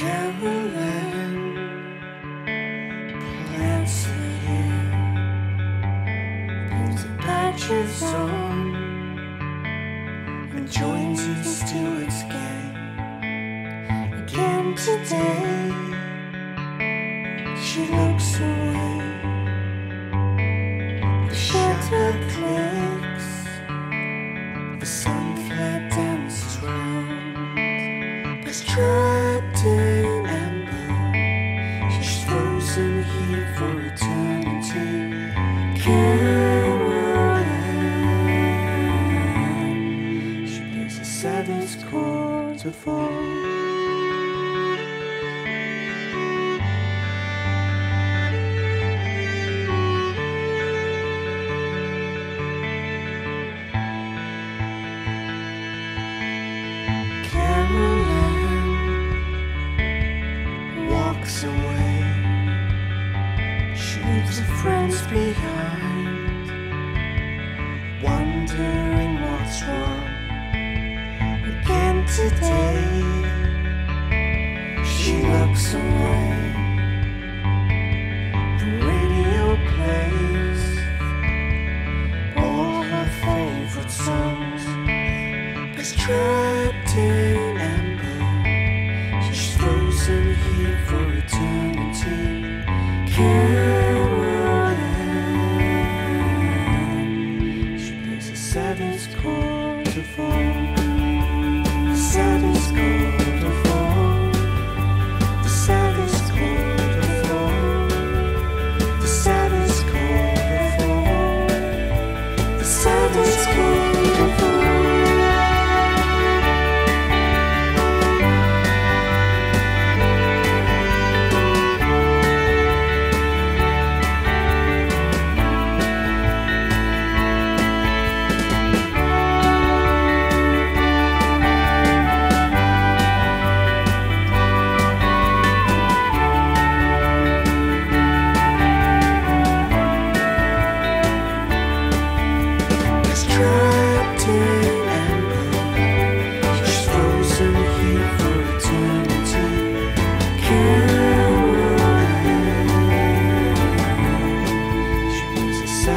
Caroline plants her hair, puts the patches on, and joins the Stewart's gang again today. She looks away, the shutter clicks, trapped in amber. She's frozen here for eternity. Caroline. She plays the saddest chords of all. Leaves her friends behind, wondering what's wrong. Again today, she looks away. The radio plays all her favorite songs. Is saddest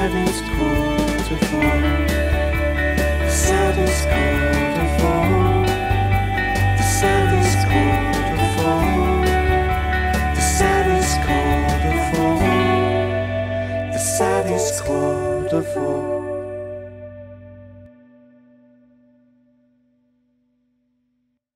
the saddest chord of all. The of. The saddest chord of all. The chord of all. The saddest chord of all.